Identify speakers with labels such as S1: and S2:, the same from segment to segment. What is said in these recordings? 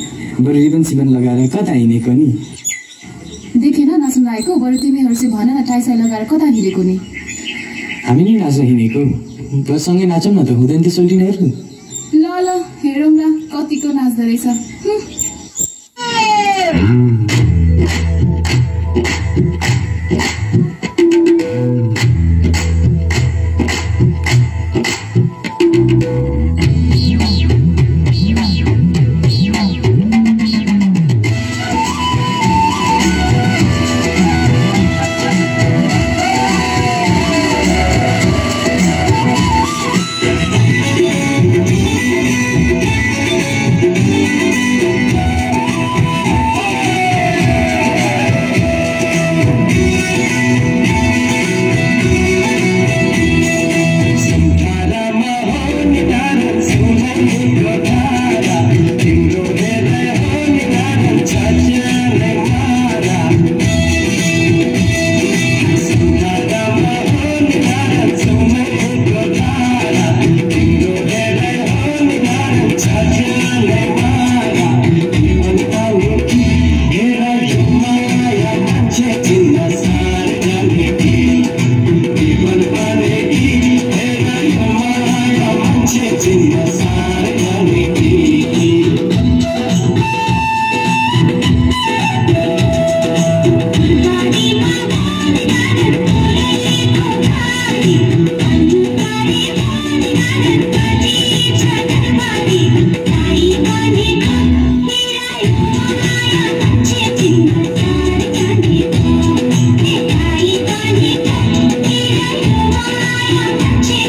S1: बरु रिबन सिबन लगाएर कता हिँडेको नि?
S2: देखेन नाच्न आएको बरु तिमीहरू चाहिँ भन न टाइसाई लगाएर कता हिँडेको नि?
S1: हामी नि नाच्न हिँडेको। बस सँगै नाचौँ न त हुँदैन त्यो सोल्टिनेहरू
S2: ल ल हेरौँ ल कतिको नाच्दो रहेछ।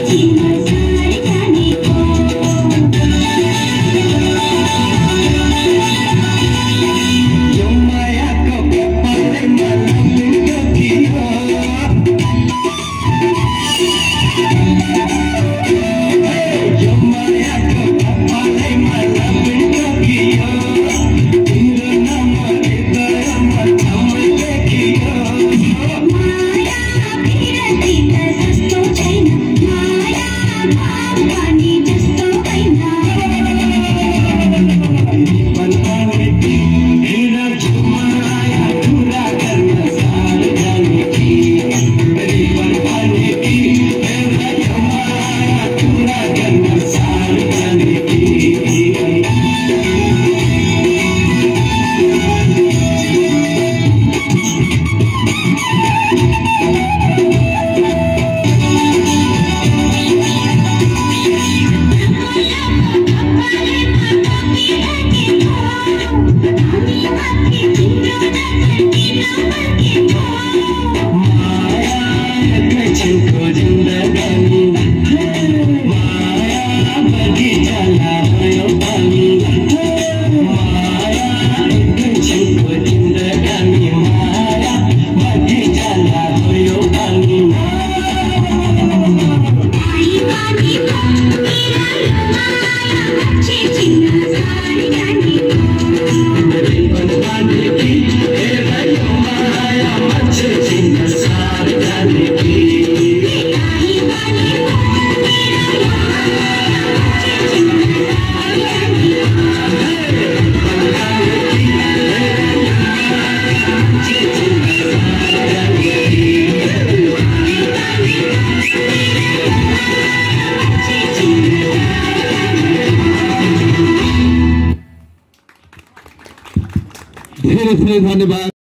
S2: thì
S3: ngày Apa kita lah मेरे धन्यवाद।